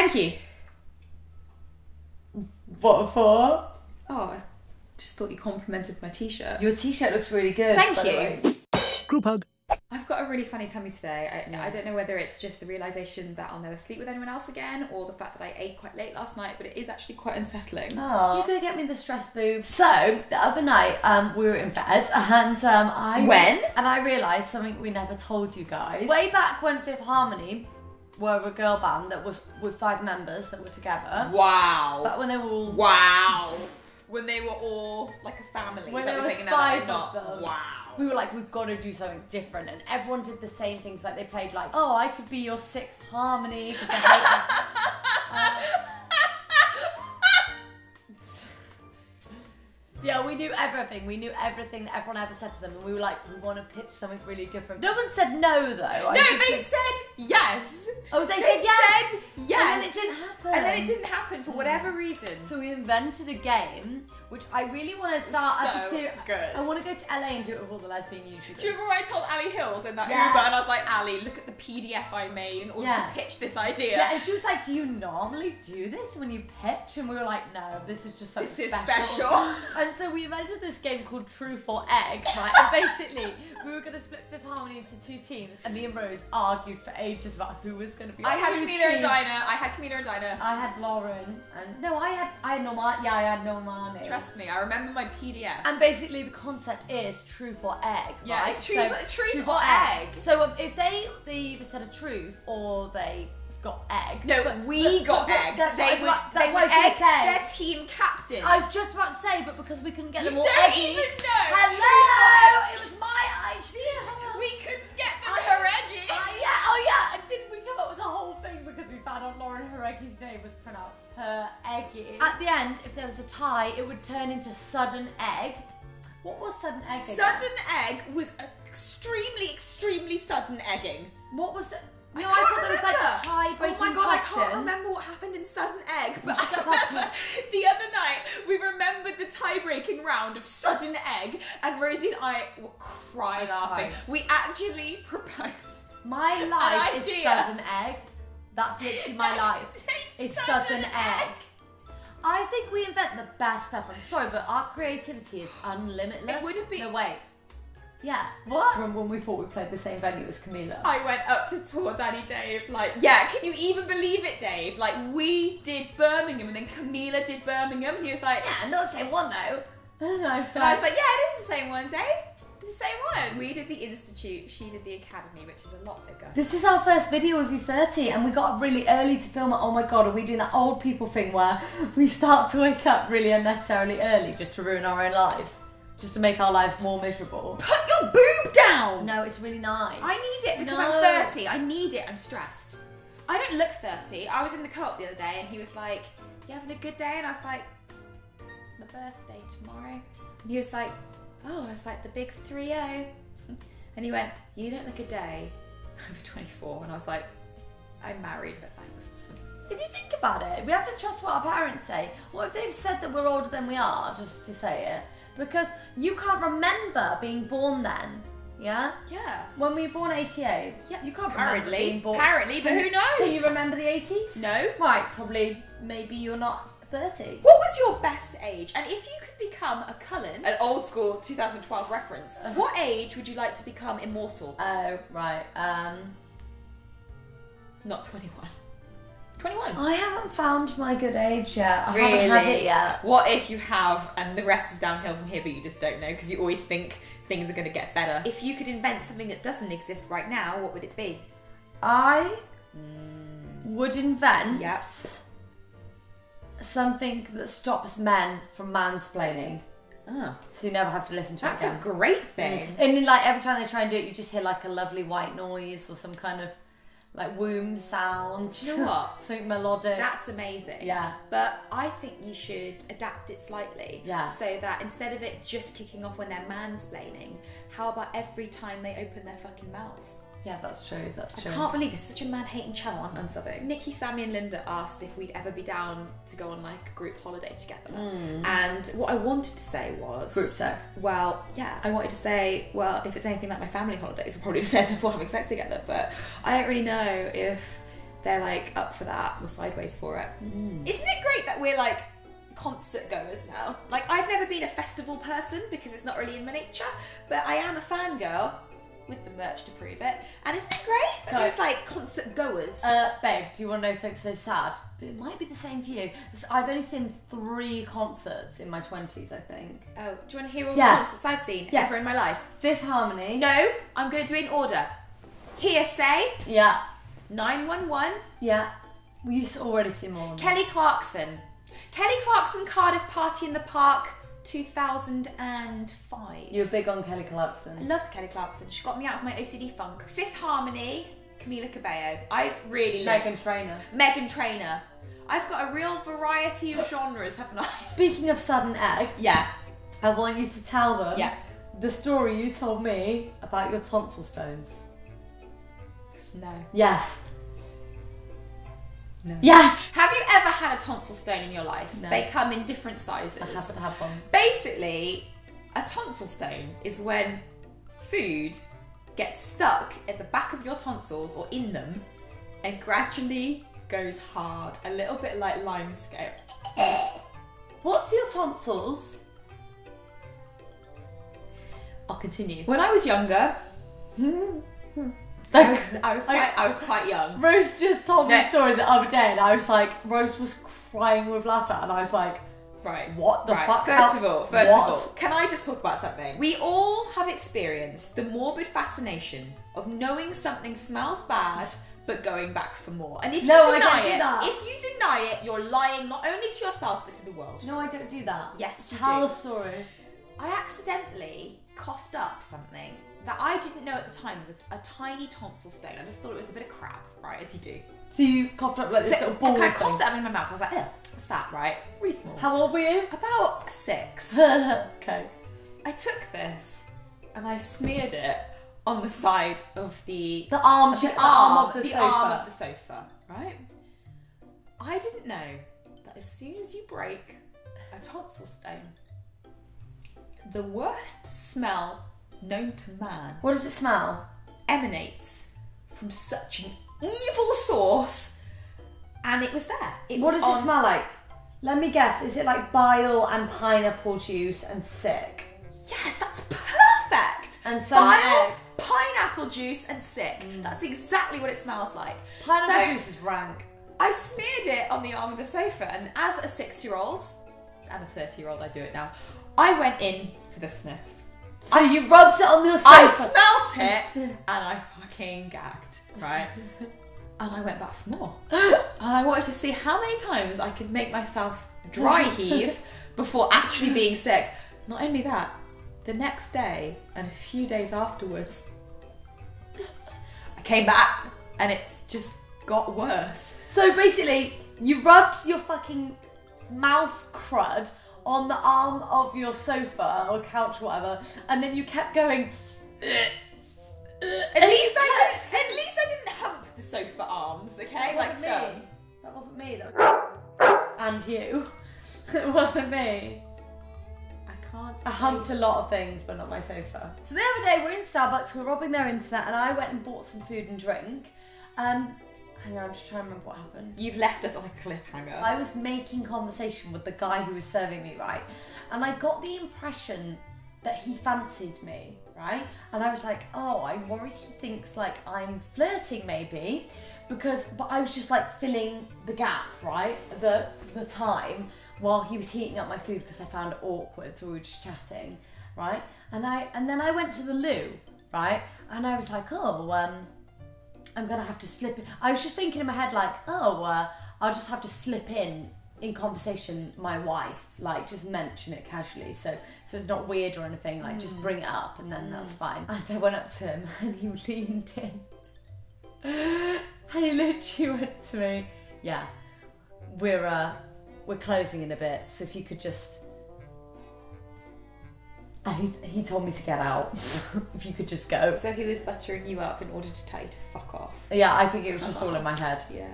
Thank you. What for? Oh, I just thought you complimented my t-shirt. Your t-shirt looks really good. Thank by the you. way. Group hug. I've got a really funny tummy today. I, Yeah. I don't know whether it's just the realization that I'll never sleep with anyone else again, or the fact that I ate quite late last night. But it is actually quite unsettling. Oh. You gonna get me the stress boob. So the other night, um, we were in bed and um, I When? and I realised something we never told you guys. Way back when Fifth Harmony were a girl band that was with five members that were together. Wow. But when they were all Wow. When they were all like a family. when that there what was you're saying? Now that five they're of them. Wow. we were like, we've got to do something different, and everyone did the same things. Like they played like, oh, I could be your sixth harmony because I hate Yeah, we knew everything. We knew everything that everyone ever said to them, and we were like, we want to pitch something really different. No one said no, though. I No, they said yes. Oh, they, They said yes. said yes. And then it didn't happen. And then it didn't happen for whatever reason. So we invented a game, which I really want to start as a So series. good. I want to go to LA and do it with all the lesbian YouTubers. Do you remember I told Ally Hills in that Yeah. Uber and I was like, Ally, look at the PDF I made in order Yeah. to pitch this idea. Yeah, and she was like, "Do you normally do this when you pitch?" And we were like, "No, this is just something This is special." and so we invented this game called Truth or Egg, right? And basically, we were going to split Fifth Harmony into two teams, and me and Rose argued for ages about who was going to be. I had Camila and. Dinah. I had Camila and Dinah. I had Lauren, and no, I had I had Norma. Yeah, I had Normani. Trust me, I remember my PDF. And basically, the concept is truth or egg. Yeah, right? it's truth- truth or egg. So um, if they they either said a truth or they got egg. no, but- we but- got but eggs. That's they what, I was they that's I was egg their team captain. I was just about to say, but because we couldn't get you them all don't eggy. even know. Hello, it was my idea. We couldn't get them I- her eggy. Ah, yeah, oh yeah, and didn't we come up with the whole thing because we found out Lauren Jauregui's name was pronounced her eggy. At the end, if there was a tie, it would turn into sudden egg. What was sudden egg? again? Sudden egg was extremely, extremely sudden egging. What was it? No, I, can't thought there was like a tie breaking Oh my god, question. I can't remember what happened in Sudden Egg, but I remember the other night we remembered the tie-breaking round of Sudden Egg, and Rosie and I were crying laughing. We actually proposed. My life is sudden egg. That's literally my life. It's sudden egg. I think we invent the best stuff. I'm sorry, but our creativity is unlimitless. It would have been- No, wait. Yeah. What? From when we thought we played the same venue as Camila. I went up to tour Danny Dave, like, yeah, can you even believe it, Dave? Like, we did Birmingham, and then Camila did Birmingham, and he was like, yeah, not the same one though. I don't know. So And I was like, yeah, it is the same one, Dave. It's the same one. We did the Institute, she did the Academy, which is a lot bigger. This is our first video with you 30 and we got up really early to film it. Oh my god, are we doing that old people thing where we start to wake up really unnecessarily early just to ruin our own lives? Just to make our life more miserable? Put your boob down! No, it's really nice. I need it because No. I'm 30. I need it. I'm stressed. I don't look 30. I was in the co-op the other day and he was like, You having a good day? And I was like, It's my birthday tomorrow. And he was like, Oh, I was like the big 3 0. And he went, You don't look a day over 24. And I was like, I'm married, but thanks. If you think about it, we have to trust what our parents say. What if they've said that we're older than we are, just to say it? Because you can't remember being born then, yeah? Yeah. When we were born 88, Yeah, you can't remember apparently. being born. Apparently, but Can- who knows? Can you remember the 80s? No. Right, probably, maybe you're not 30. What was your best age? And if you could become a Cullen, an old school 2012 reference, what age would you like to become immortal? Oh, right. Um, Not 21. 21. I haven't found my good age yet. I haven't had it yet. What if you have, and the rest is downhill from here, but you just don't know because you always think things are going to get better? If you could invent something that doesn't exist right now, what would it be? I mm. would invent Yep. something that stops men from mansplaining. Oh, So you never have to listen to that's it a great thing. And then, like every time they try and do it, you just hear like a lovely white noise or some kind of like womb sound. Do you know what? something melodic. That's amazing. Yeah. But I think you should adapt it slightly. Yeah. So that instead of it just kicking off when they're mansplaining, how about every time they open their fucking mouths? Yeah, that's true. That's true. I can't believe it's such a man hating channel. I'm unsubbing. Nikki, Sammy, and Linda asked if we'd ever be down to go on like a group holiday together. And what I wanted to say was Group sex. Well, yeah, I wanted to say, well, if it's anything like my family holidays, we'll probably just end up all having sex together. But I don't really know if they're like up for that or sideways for it. Mm. Isn't it great that we're like concert goers now? Like I've never been a festival person because it's not really in my nature, but I am a fangirl with the merch to prove it. And isn't it great that there's like concert goers? Uh, babe, do you want to know something so sad? It might be the same for you. I've only seen three concerts in my 20s, I think. oh, do you want to hear all Yeah. the concerts I've seen Yeah. ever in my life? Fifth Harmony. No, I'm going to do it in order. Hear'Say, Yeah, 911, yeah. We used to already see more. Kelly Clarkson. Kelly Clarkson Cardiff Party in the Park 2005. You were big on Kelly Clarkson. I loved Kelly Clarkson. She got me out of my OCD funk. Fifth Harmony, Camila Cabello. I've really loved Meghan Trainor. Meghan Trainor. I've got a real variety of genres, haven't I? Speaking of sudden egg, Yeah, I want you to tell them yeah. the story you told me about your tonsil stones. No. Yes. No. Yes. Have you ever had tonsil stone in your life? No. They come in different sizes. I haven't had one. Basically, a tonsil stone is when food gets stuck at the back of your tonsils or in them and gradually goes hard, a little bit like limescale. What's your tonsils? I'll continue. When I was younger, I was, I was quite, I was quite young. Rose just told me No. a story the other day, and I was like, Rose was crying with laughter, and I was like, Right. what the right. fuck? First How- of all, first what? of all, can I just talk about something? We all have experienced the morbid fascination of knowing something smells bad but going back for more. And if No, you deny do it, that. if you deny it, you're lying not only to yourself but to the world. No, I don't do that. Yes, Tell do. a story. I accidentally coughed up something that I didn't know at the time was a, a tiny tonsil stone. I just thought it was a bit of crap, right? As you do. So you coughed up like this So little ball I kind of thing. coughed it up in my mouth. I was like, Ugh, what's that, right? Really small. How old were you? About six. okay. I took this and I smeared it on the side of the The arm, the, the arm of the, the sofa. arm of the sofa, right? I didn't know that as soon as you break a tonsil stone, the worst smell known to man What does it smell? emanates from such an evil source, and it was there. It What was does on- it smell like? Let me guess. Is it like bile and pineapple juice and sick? Yes, that's perfect. And some Bile, egg. pineapple juice, and sick. Mm. That's exactly what it smells like. Pineapple So- juice is rank. I smeared it on the arm of the sofa, and as a six-year-old, and a thirty-year-old, I do it now. I went in for the sniff. So I you rubbed it on your sofa. I smelt it, and I fucking gagged, right? and I went back for more, and I wanted to see how many times I could make myself dry heave before actually being sick. Not only that, the next day and a few days afterwards, I came back, and it's just got worse. So basically, you rubbed your fucking mouth crud on the arm of your sofa or couch or whatever, and then you kept going. At least I didn't. At least I didn't hump the sofa arms. Okay, That like wasn't so. me. That wasn't me. That was... And you. it wasn't me. I can't. I humped a lot of things, but not my sofa. So the other day, we're in Starbucks, we're robbing their internet, and I went and bought some food and drink. Um, hang on, I'm just trying to remember what happened. You've left us on a cliffhanger. I was making conversation with the guy who was serving me, right? And I got the impression that he fancied me, right? And I was like, oh, I'm worried he thinks like I'm flirting maybe. Because but I was just like filling the gap, right? The the time while he was heating up my food because I found it awkward, so we were just chatting, right? And I and then I went to the loo, right? And I was like, oh, um, I'm gonna have to slip in. I was just thinking in my head, like, oh, uh, I'll just have to slip in in conversation my wife, like just mention it casually, so so it's not weird or anything. Like just bring it up, and then that's fine. And I went up to him, and he leaned in, and he literally went to me, "Yeah, we're uh, we're closing in a bit, so if you could just." And he, he told me to get out. if you could just go. so he was buttering you up in order to tell you to fuck off. Yeah, I think it was just all in my head. Yeah.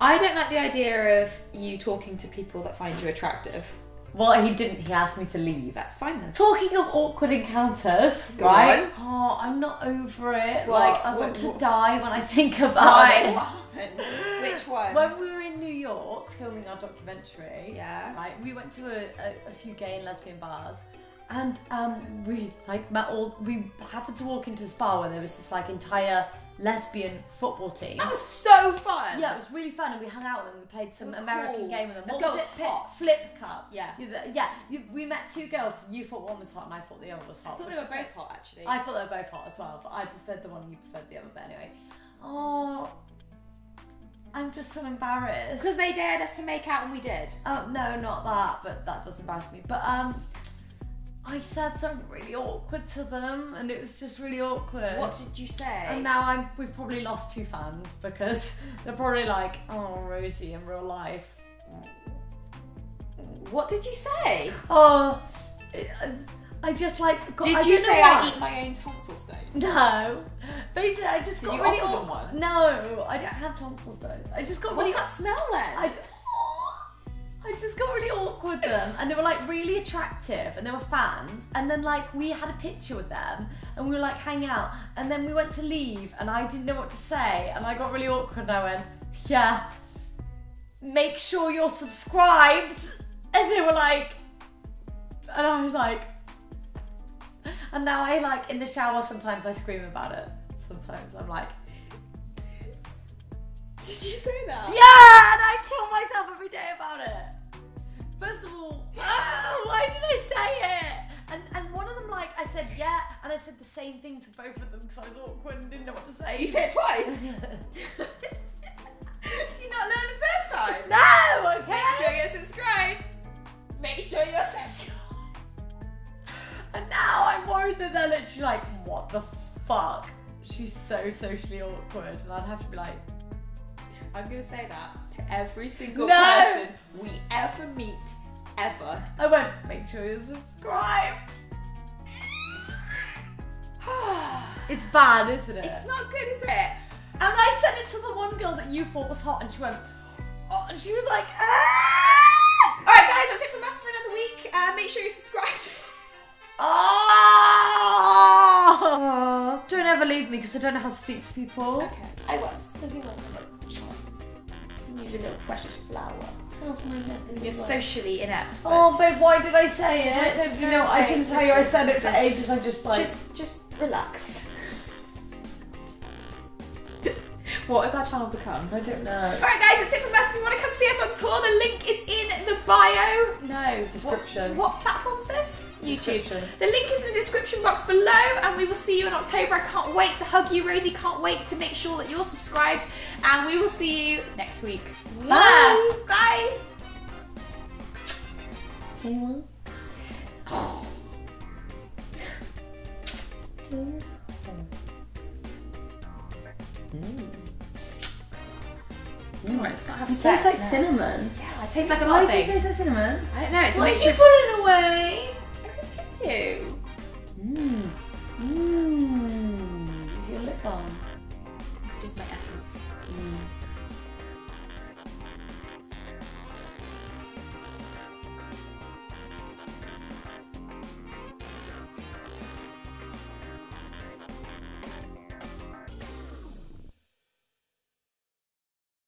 I don't like the idea of you talking to people that find you attractive. Well, he didn't. He asked me to leave. That's fine then. Talking of awkward encounters, Go right? on. Oh, I'm not over it. What? Like, I What- want to what- die when I think about Why? it. What happened? happened? Which one? When we were in New York filming our documentary, Yeah. right, we went to a, a, a few gay and lesbian bars, and um, we like met all. We happened to walk into this bar where there was this like entire lesbian football team. That was so fun. Yeah, it was really fun, and we hung out with them. We played some were American cool. game with them. The What was it? hot. Flip Cup. Yeah. Yeah. You, we met two girls. You thought one was hot, and I thought the other was I hot. thought they were both hot actually. I thought they were both hot as well, but I preferred the one you preferred the other. But anyway, oh, I'm just so embarrassed. Because they dared us to make out and we did. Oh no, not that, but that doesn't embarrass me. But um, I said something really awkward to them, and it was just really awkward. What did you say? And now I'm. We've probably lost two fans because they're probably like, "Oh, Rosie in real life." What did you say? Oh, I just like. Got, Did I you say. I eat my own tonsil stone? No. Basically, I just Did got you really offer them awkward. one? No, I don't have tonsil stones. I just got really. What's that smell then? I, I just got really awkward with them, and they were like really attractive, and they were fans. And then like we had a picture with them, and we were like hang out, and then we went to leave, and I didn't know what to say, and I got really awkward, and I went, yeah, make sure you're subscribed, and they were like, and I was like, and now I like in the shower sometimes I scream about it. Sometimes I'm like, Did you say that? yeah, and I kill myself every day about it. First of all, ah, why did I say it? And and one of them like I said yeah, and I said the same thing to both of them because I was awkward and didn't know what to say. You said it twice. Did you not learn the first time? no, okay. Make sure you're subscribed. Make sure you're subscribed. And now I'm worried that they're literally like, what the fuck? She's so socially awkward, and I'd have to be like, I'm gonna say that to every single No. person we ever. I went, make sure you're subscribed. It's bad, isn't it? it's not good, is it? And I sent it to the one girl that you thought was hot, and she went, oh, and she was like, ah! All right, guys, that's it from us for another week. Uh, make sure you're subscribed. Oh! Don't ever leave me because I don't know how to speak to people. okay, I was. You little precious flower. You're socially inept. Oh, babe, why did I say it? I don't you know, I didn't tell you I said it for ages. I just like. just, just relax. what has our channel become? I don't know. All right, guys, that's it from us. If you want to come see us on tour, the link is in the bio. No description. What, what platform's this? YouTube. The link is in the description box below, and we will see you in October. I can't wait to hug you, Rosie. Can't wait to make sure that you're subscribed, and we will see you next week. Bye. Bye. Anyone? Mm. Mm. Right, let's not have It sex tastes like now. cinnamon. Yeah, it tastes like a lot Why of do you things. taste like cinnamon? I don't know. It's Why did mixture. you put it away? You.